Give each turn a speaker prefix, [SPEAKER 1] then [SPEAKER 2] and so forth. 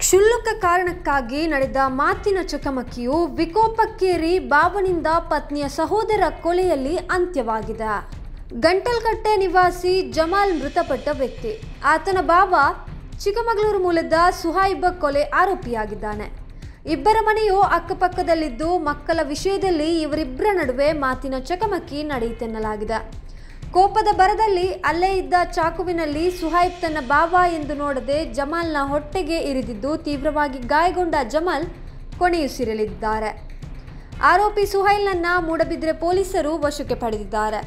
[SPEAKER 1] ಕ್ಷುಲ್ಲಕ ಕಾರಣಕ್ಕಾಗಿ ನಡೆದ ಮಾತಿನ ಚಕಮಕಿಯು ವಿಕೋಪಕ್ಕೇರಿ ಬಾಬನಿಂದ ಪತ್ನಿಯ ಸಹೋದರ ಕೊಲೆಯಲ್ಲಿ ಅಂತ್ಯವಾಗಿದೆ. ಗಂಟಲ್ಕಟ್ಟೆ ನಿವಾಸಿ ಜಮಾಲ್ ಮೃತಪಟ್ಟ ವ್ಯಕ್ತಿ. ಆತನ ಬಾವ ಚಿಕ್ಕಮಗಳೂರು ಮೂಲದ ಸುಹಾಯಿಬ ಕೊಲೆ ಆರೋಪಿಯಾಗಿದ್ದಾನೆ. ಇಬ್ಬರ ಮನೆಯು ಅಕ್ಕಪಕ್ಕದಲ್ಲಿದ್ದು ಮಕ್ಕಳ ವಿಷಯದಲ್ಲಿ ಇವರಿಬ್ಬರ ನಡುವೆ ಮಾತಿನ ಚಕಮಕಿ ನಡೆಯಿತೆನ್ನಲಾಗಿದೆ. ಕೋಪದ ಬರದಲ್ಲಿ ಅಲ್ಲೇ ಇದ್ದ ಚಾಕುವಿನಲ್ಲಿ ಸುಹೈಬ್ ತನ್ನ ಬಾಬಾ ಎಂದು ನೋಡದೆ ಜಮಾಲ್ನ ಹೊಟ್ಟೆಗೆ ಇರಿದಿದ್ದು ತೀವ್ರವಾಗಿ ಗಾಯಗೊಂಡ ಜಮಾಲ್ ಕೊನೆಯುಸಿರಲಿದ್ದಾರೆ ಆರೋಪಿ ಸುಹೈಲ್ನನ್ನ ಮೂಡಬಿದ್ರೆ ಪೊಲೀಸರು ವಶಕ್ಕೆ ಪಡೆದಿದ್ದಾರೆ.